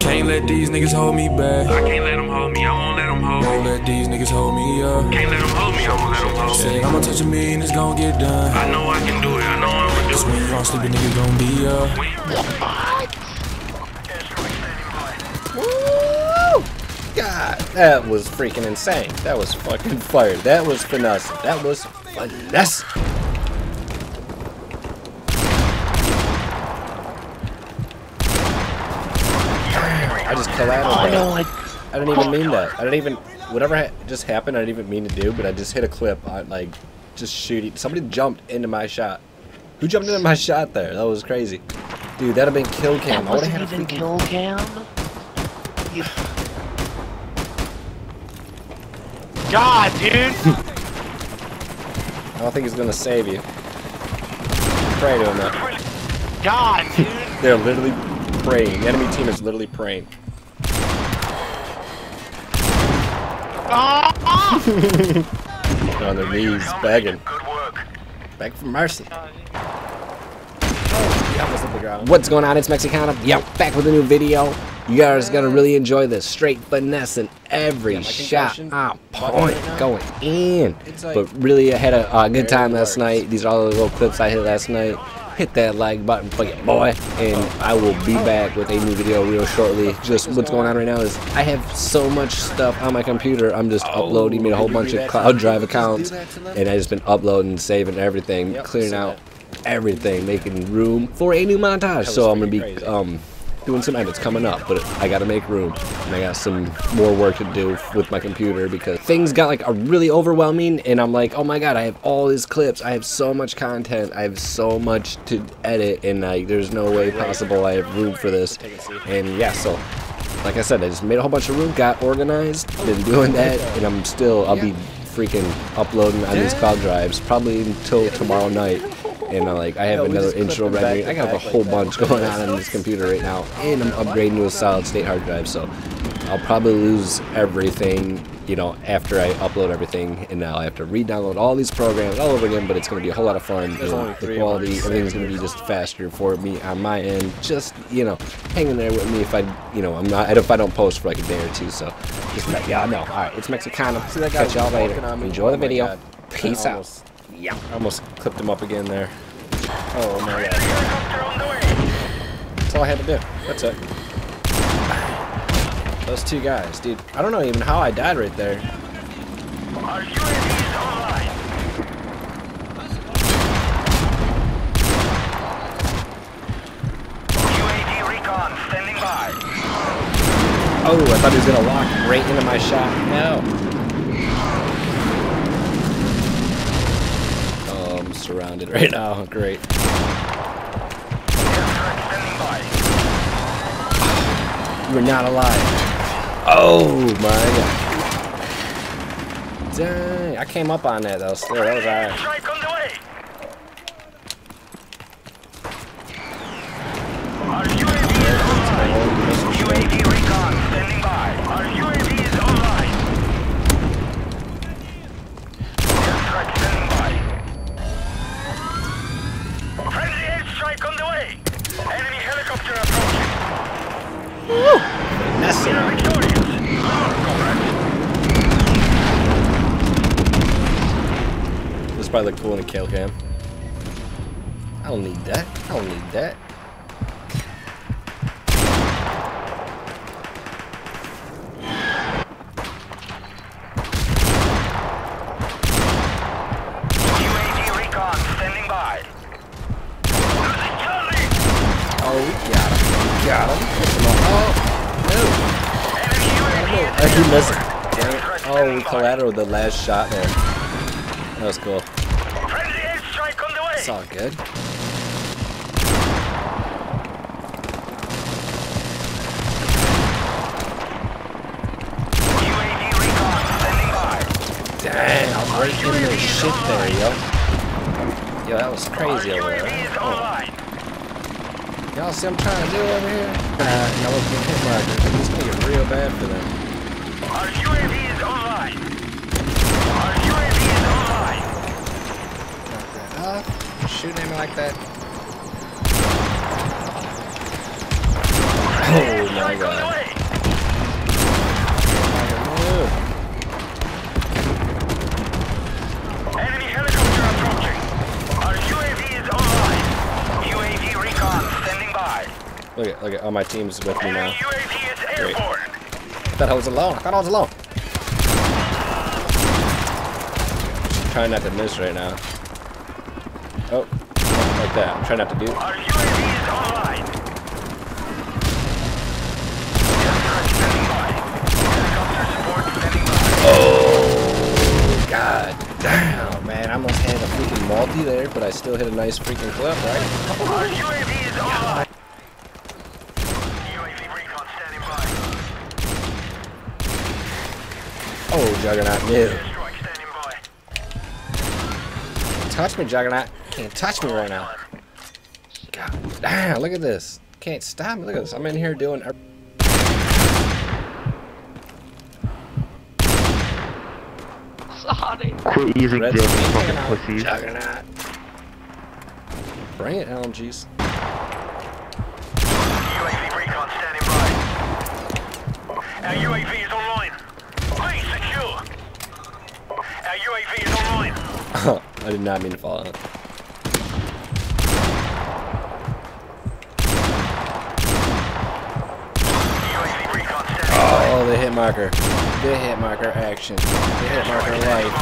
Can't let these niggas hold me back. I can't let them hold me, I won't let them hold Won't let these niggas hold me up. Can't let them hold me, I won't let them hold me. Say I'ma touch a million, it's gon' get done. I know I can do it, I know I'ma Cause do when you all sleep, a nigga gon' be up. it. God, that was freaking insane. That was fucking fire. That was finesse. That was finesse. I just collateral. Oh no, I, I didn't even mean that. I didn't even. Whatever ha just happened, I didn't even mean to do, but I just hit a clip on like just shooting. Somebody jumped into my shot. Who jumped into my shot there? That was crazy. Dude, that'd have been kill cam. that I would've wasn't had a even freaking- kill cam. You... God, dude. I don't think he's gonna save you. Pray to him though. God, dude. They're literally praying. The enemy team is literally praying. Ah! ah! On their knees, begging. Good work. Beg for mercy. What's going on? It's Mexicandom. Yep, back with a new video. You guys gonna really enjoy this. Straight finesse in every shot on point, going in. But really, I had a uh, good time last night. These are all the little clips I hit last night. Hit that like button for your boy, and I will be back with a new video real shortly. Just what's going on right now is I have so much stuff on my computer. I'm just uploading, made a whole bunch of cloud drive accounts, and I just been uploading, saving everything, clearing out everything, making room for a new montage. So I'm gonna be um doing some edits coming up, but I gotta make room, and I got some more work to do with my computer because things got like a really overwhelming, and I'm like, oh my god, I have all these clips, I have so much content, I have so much to edit, and like there's no way possible I have room for this, and yeah, so. Like I said, I just made a whole bunch of room, got organized, been doing that, and I'm still, I'll be freaking uploading on these cloud drives probably until tomorrow night. And uh, like I have another intro rendering. I got a whole bunch going on on this computer right now, and I'm upgrading to a solid state hard drive. So I'll probably lose everything, you know, after I upload everything, and now I have to re-download all these programs all over again. But it's going to be a whole lot of fun. You know, the quality, everything's going to be just faster for me on my end. Just you know, hanging there with me if I, you know, I'm not if I don't post for like a day or two. So just let y'all know. All right, it's Mexicandom. Catch y'all later. Enjoy the video. Peace out. Yeah, I almost clipped him up again there. Oh my god. Helicopter on the way. That's all I had to do. That's it. Those two guys, dude. I don't know even how I died right there. Our. UAV recon standing by. Oh, I thought he was gonna walk right into my shot. No. Oh, I'm surrounded right now. Oh, great. Airstrike standing by. You are not alive. Oh my god. Dang. I came up on that though. Still, that was alright. Strike on the way. Our UAV is online. UAV recon standing by. Our UAV is online. Airstrike standing by. Friendly airstrike on the way. Enemy helicopter approaching. That's We are victorious. Our comrades. This probably look cool in a kill cam. I don't need that. I don't need that. UAV recon standing by. Losing Charlie. Oh, we got him. We got him. Oh, Enemy I keep. Dang it. Oh, we collateral the last shot, there. That was cool. It's all good. UAV recon standing by. Dang, I was right in the shit there, yo. Yo, that was crazy over there. Oh. Y'all see what I'm trying to do over here? Uh, no, look at hit marker. This make it real bad for them. Our UAV is online. Our UAV is online. Uh, shooting me like that. Oh my god. Enemy helicopter approaching. Our UAV is online. UAV recon standing by. Look at, look at, all my team's with me now. UAV is airborne. Great thought I was alone. I thought I was alone. trying not to miss right now. Oh, like that. I'm trying not to do. Our UAV is online. Airstrike standing by. Helicopter support standing by. God damn, man! I almost had a freaking multi there, but I still hit a nice freaking clip, right? Our UAV is online. UAV recon standing by. Oh, Juggernaut, no. Airstrike standing by. Touch me, Juggernaut. Can't touch me right now. God damn, look at this. Can't stop me. Look at this. I'm in here doing. Sorry. Quit using Red Jim, team you fucking pussies. Juggernaut. Bring it, LMGs. UAV recon standing by. Our UAV is online. Base secure. Our UAV is online. I did not mean to fall out. UAV recon standing by. Oh, the hit marker. The hit marker action. The hit marker life.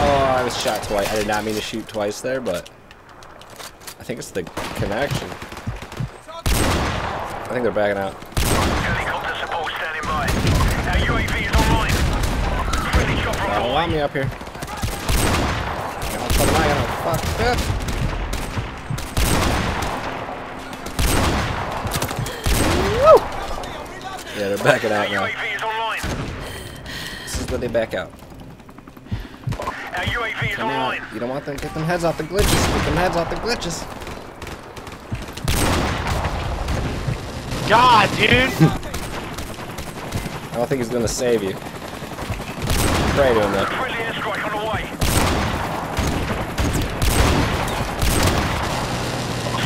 Oh, I was shot twice. I did not mean to shoot twice there, but I think it's the connection. I think they're backing out. Helicopter support standing by. Our UAV is online. Friendly chopper on allow me up here. Fuck, I got fucked up. Woo! Yeah, they're backing out now. This is where they back out. Our UAV is Come out. You don't want them. To get them heads off the glitches. Get them heads off the glitches. God, dude. I don't think he's gonna save you. Pray to him though. Friendly airstrike on the way.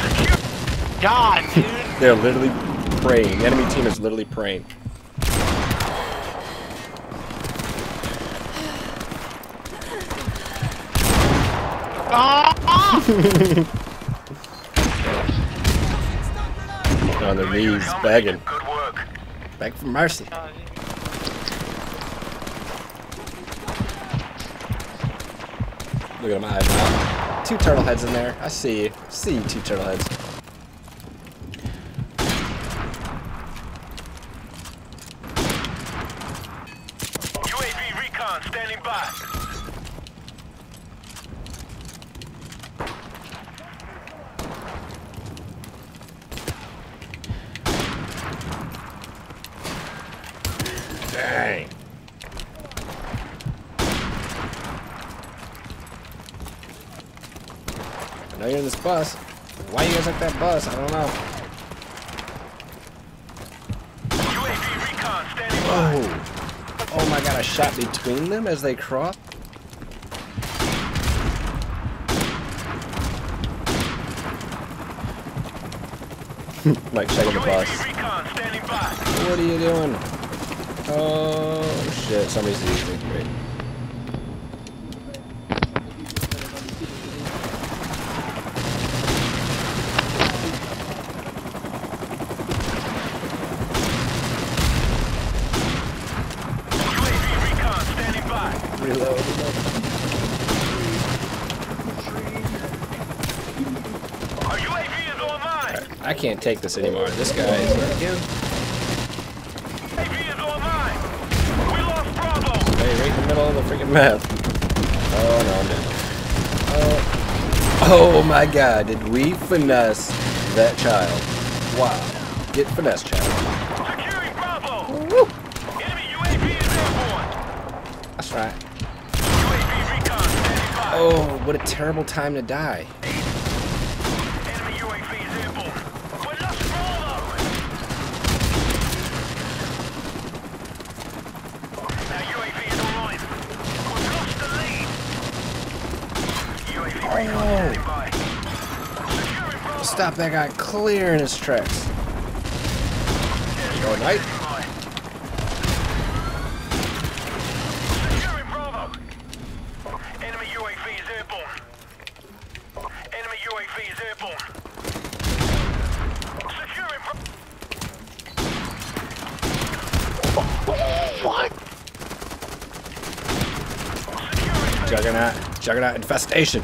Secure. God, dude. They're literally praying. The enemy team is literally praying. Ah! On their knees, begging. Good work. Beg for mercy. Look at him eyeball. Two turtle heads in there. I see you. See you, two turtle heads. UAV recon standing by. Dang. I know you're in this bus. Why you guys like that bus? I don't know. UAV recon standing by. Oh. Oh my god, I shot between them as they cross. like checking the bus. UAV recon standing by. What are you doing? Oh shit, somebody's using Great. UAV recon standing by. Reload, reload. Our UAV is online. I can't take this anymore. This guy is UAV is online. We lost Bravo. hey, right in the middle of the freaking map. Oh no, I'm dead. Oh, oh my god, did we finesse that child? Wow. Get finesse, child. Securing Bravo. Enemy UAV is airborne. That's right. Oh, what a terrible time to die. Enemy UAV is airborne. We lost Bravo. Our UAV is online. We've lost the lead. UAV recon standing by. Securing Bravo. Stop that guy clear in his tracks. Go night. Standing by. Securing Bravo. Enemy UAV is airborne. Enemy UAV is airborne. Juggernaut. Juggernaut infestation.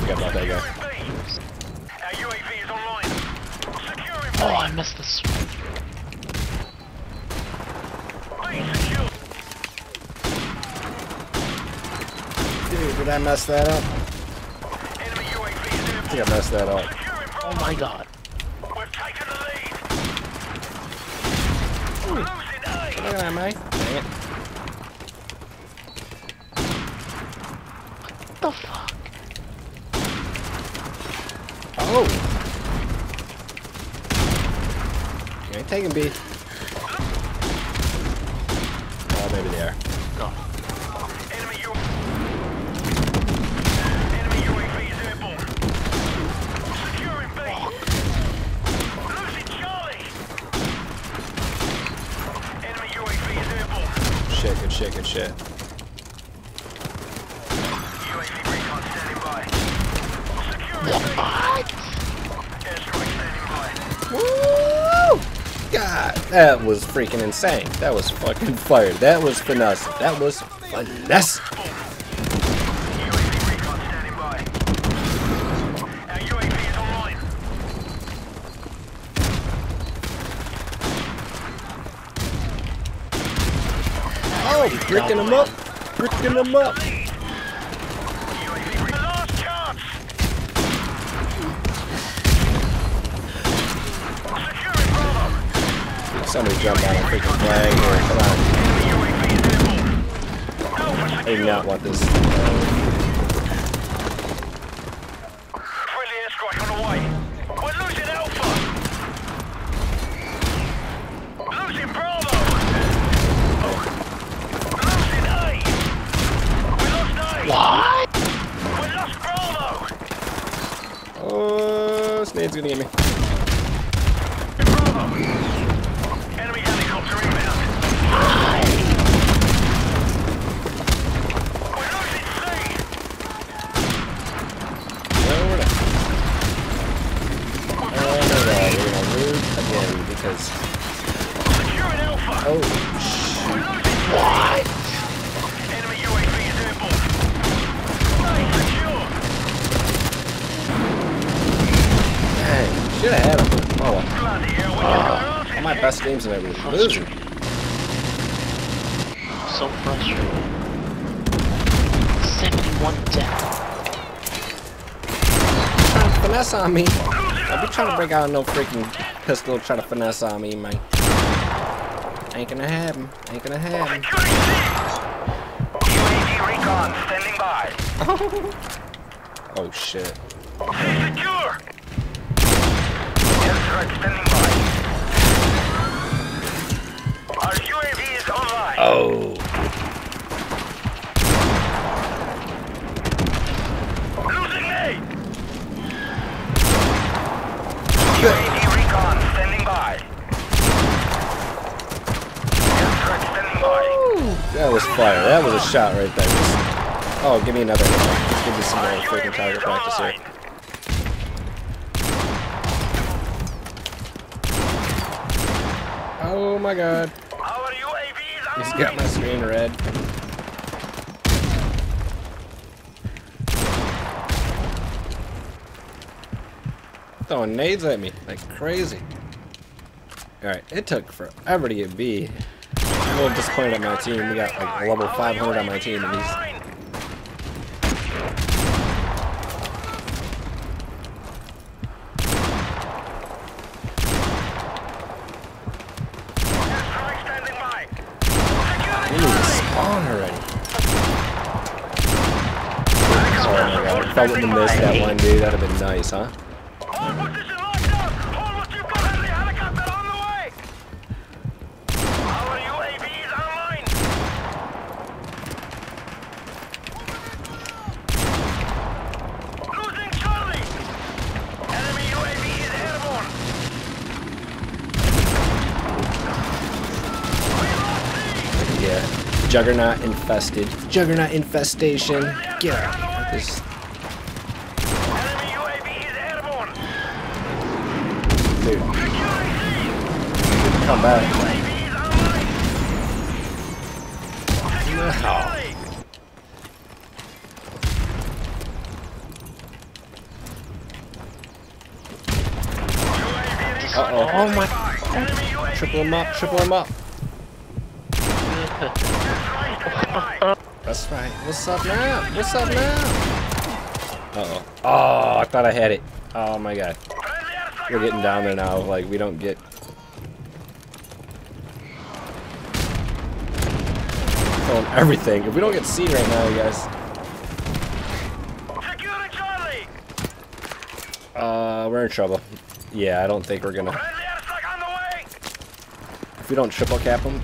Forgot about that guy. Our UAV is online. Securing Oh, I missed this. base. Dude, did I mess that up? Enemy UAV is I think I messed that up. Oh my god. We've taken the lead. Losing A. Look at that, mate. Dang it. The fuck? Oh! You ain't taking B. Oh, maybe they are. Go. Enemy U Enemy UAV is airborne. Securing B. Losing Charlie. Enemy UAV is airborne. Shit, good shit, good shit. UAV recon standing by. Securing B. What? Airstrike standing by. Woo! God, that was freaking insane. That was fucking fire. That was finesse. That was finesse. Oh, bricking them up. Bricking them up. UAV re- last chance. Securing Bravo. Somebody jump on a freaking flag here. Come on. I do not want this. Friendly airstrike on the way. We're losing Alpha. Losing Bravo. Losing A. We lost A. What? We lost Bravo. Oh, Snade's gonna get me. Bravo. Enemy helicopter inbound. We're losing C. No, we're not. Oh, no, no. We're gonna lose again because. Securing Alpha. Oh, We're What? Enemy UAV is airborne. Stay secure. dang. Should have had him. Oh, well. Bloody hell, we're All my best games tonight were losing. So frustrating. 71 down. Trying to finesse on me. Don't be trying to break out no freaking pistol trying to finesse on me, man. Ain't gonna happen. Ain't gonna happen. Securing UAV recon standing by. Oh shit. Stay secure. Airstrike standing by. Our UAV is online. Oh. That was fire. That was a shot right there. Oh, give me another. Just give me some more freaking target practice here. Oh my god. He's got my screen red. Throwing nades at me like crazy. Alright, it took forever to get B. A little disappointed at my team. We got like level 500 on my team and he's if I wouldn't have missed that one dude, that'd have been nice, huh? All position locked down. Hold what you've got. Enemy helicopter on the way. Our UAV is online. Losing Charlie. Enemy UAV is airborne. We lost C. Yeah. Juggernaut infested. Juggernaut infestation. Get out of here. This Enemy UAV is airborne. dude, come back. UAV is online. Charlie. UAV in Uh-oh. Oh my. Enemy Triple him up, triple him up. That's right. What's up now? What's up now? Uh-oh. Oh, I thought I had it. Oh my god. We're getting down there now. Like, we don't get... Killing everything. If we don't get C right now, you guys... Uh, we're in trouble. Yeah, I don't think we're gonna... On. If we don't triple cap them,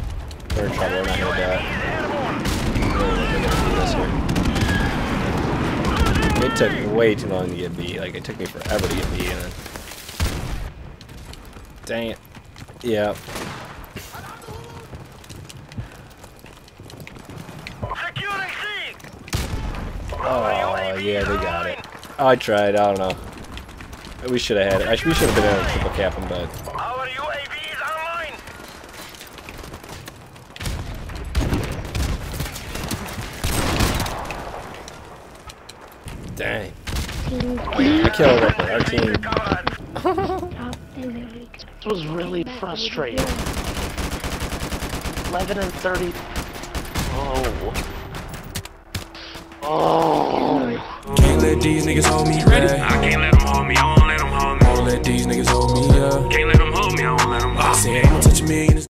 we're in trouble. We're not gonna. is airborne. We're gonna do this here. It took way too long to get B. Like, it took me forever to get B, and then... Dang it. Yeah. Oh, yeah, they got it. I tried. I don't know. We should have had it. We should have been able to triple cap him, but Dang. I killed like our team. this was really frustrating. 11 and 30. Oh. Oh. Can't let these niggas hold me back. I can't let them hold me. I won't let them hold me. Won't let these niggas hold me up. Can't let them hold me. I won't let them. I said, ain't no touch me.